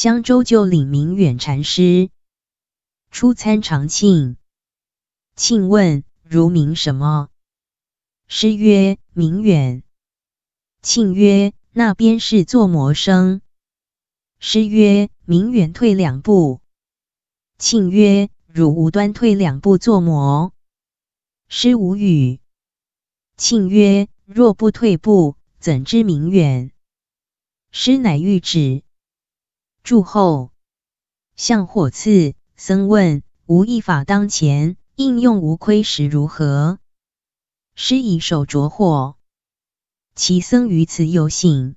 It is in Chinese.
襄州就领明远禅师出参长庆。庆问如名什么？师曰明远。庆曰那边是作魔生。师曰明远退两步。庆曰汝无端退两步作魔。师无语。庆曰若不退步，怎知明远？师乃欲止。住后，向火赐。僧问无一法当前。应用无亏时如何？师以手着火，其僧于此有幸。